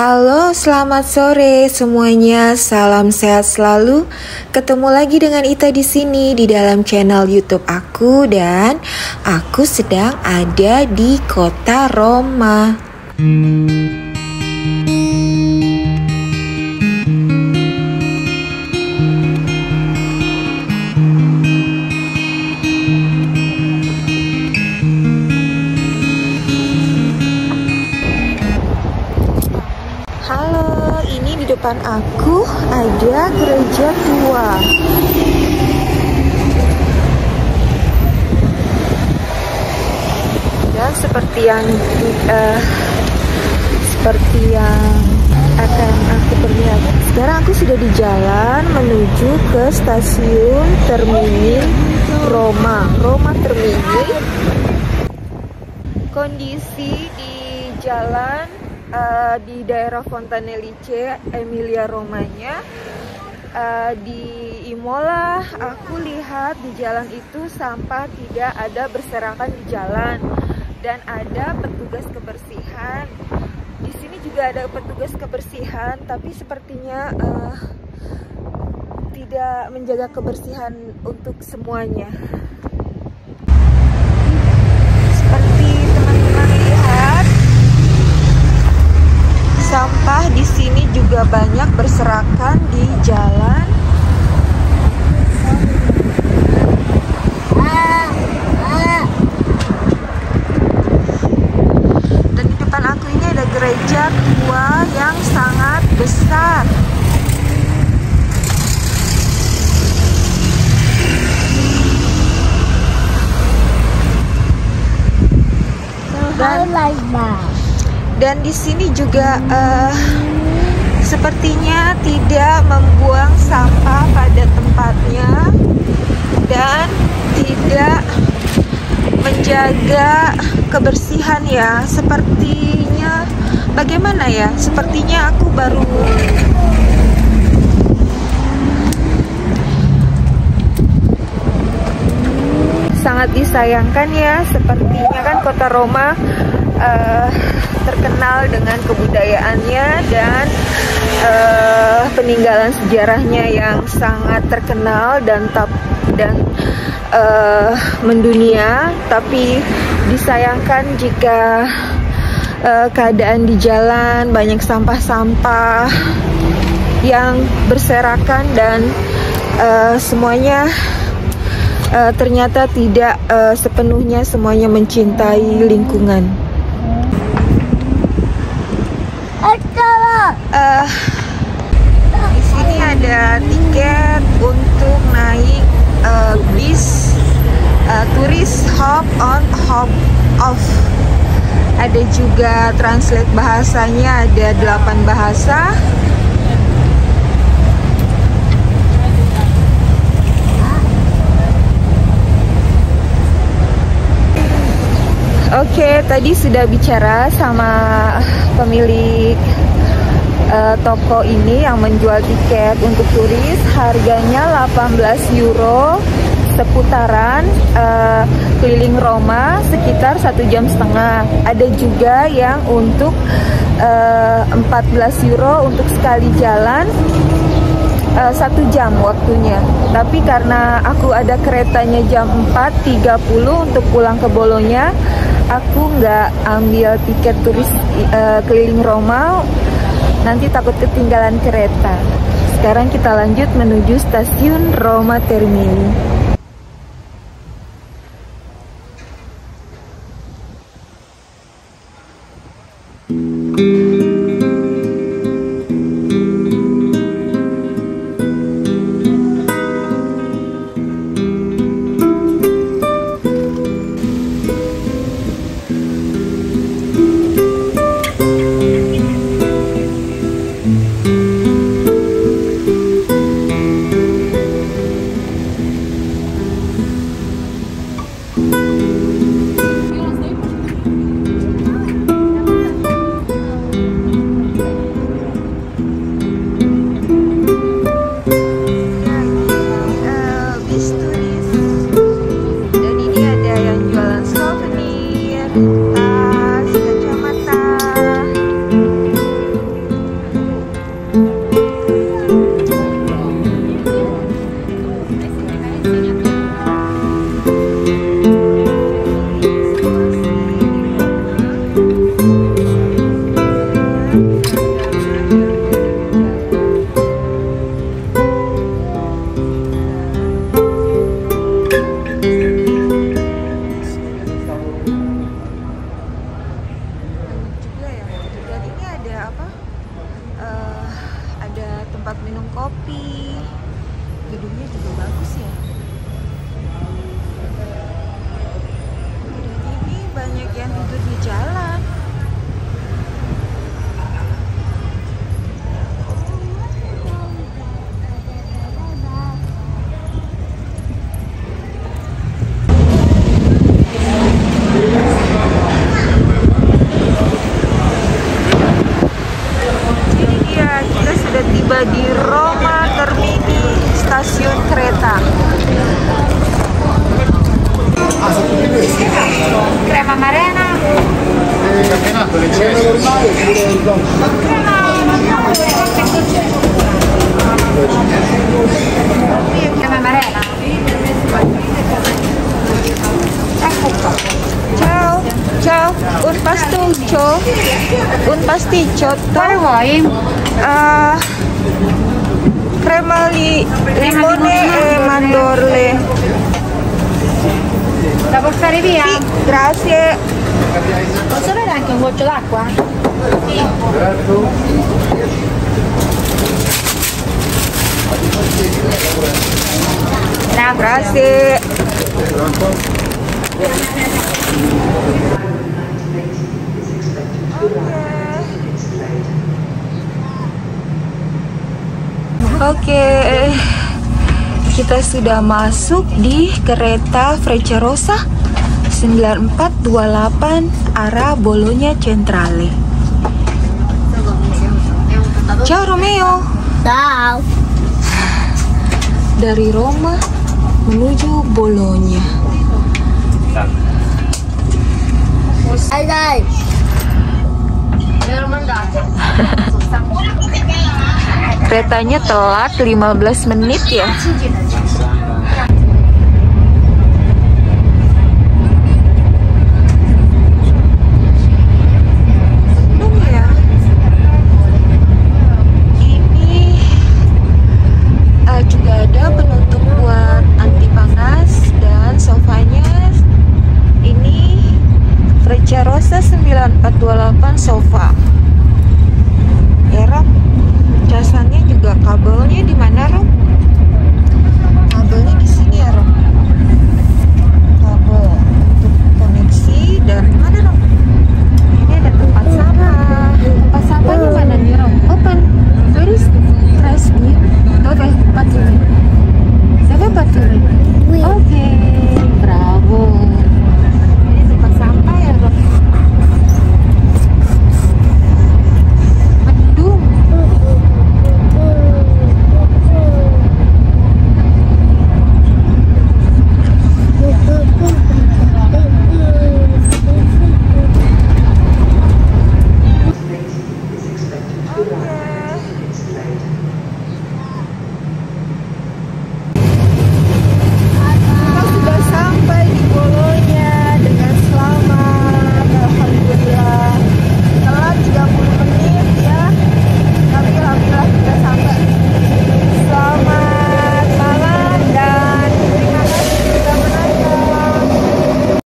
Halo, selamat sore semuanya. Salam sehat selalu. Ketemu lagi dengan Ita di sini di dalam channel YouTube aku dan aku sedang ada di kota Roma. Halo, depan aku ada gereja tua. Dan seperti yang eh, seperti yang akan aku perlihatkan, sekarang aku sudah di jalan menuju ke stasiun Termini Roma. Roma Termini. Kondisi di jalan uh, di daerah Fontanelice, Emilia Romanya. Uh, di Imola, aku lihat di jalan itu sampah tidak ada berserakan di jalan dan ada petugas kebersihan. Di sini juga ada petugas kebersihan, tapi sepertinya uh, tidak menjaga kebersihan untuk semuanya. sampah di sini juga banyak berserakan di jalan. Dan di depan aku ini ada gereja tua yang sangat besar. Dan dan di sini juga uh, sepertinya tidak membuang sampah pada tempatnya dan tidak menjaga kebersihan ya sepertinya bagaimana ya? Sepertinya aku baru sangat disayangkan ya. Sepertinya kan kota Roma uh, terkenal dengan kebudayaannya dan uh, peninggalan sejarahnya yang sangat terkenal dan tap dan uh, mendunia. Tapi disayangkan jika uh, keadaan di jalan banyak sampah-sampah yang berserakan dan uh, semuanya uh, ternyata tidak uh, sepenuhnya semuanya mencintai lingkungan. Uh, di sini ada tiket untuk naik uh, bis uh, turis hop on hop off. Ada juga translate bahasanya ada 8 bahasa. Oke, okay, tadi sudah bicara sama pemilik uh, toko ini yang menjual tiket untuk turis. Harganya 18 euro seputaran uh, keliling Roma sekitar satu jam setengah. Ada juga yang untuk uh, 14 euro untuk sekali jalan uh, satu jam waktunya. Tapi karena aku ada keretanya jam 4.30 untuk pulang ke Bolonya, aku nggak ambil tiket turis uh, keliling Roma. Nanti takut ketinggalan kereta. Sekarang kita lanjut menuju stasiun Roma Termini. Kopi. Gedungnya juga bagus ya. Crema marena. Ecco qua. Ciao, ciao, un pastuccio, un pasticcio. Quale vuoi? Ah, crema li, limone e mandorle. La portare via? Sì, grazie. Posso avere anche un goccio d'acqua? Grazie. Oke, kita sudah masuk di kereta Frecciarossa 9428 arah Bologna Centrale. Ciao Romeo. Ciao! dari Roma menuju Bologna. Dai dai! Keretanya telat 15 menit ya.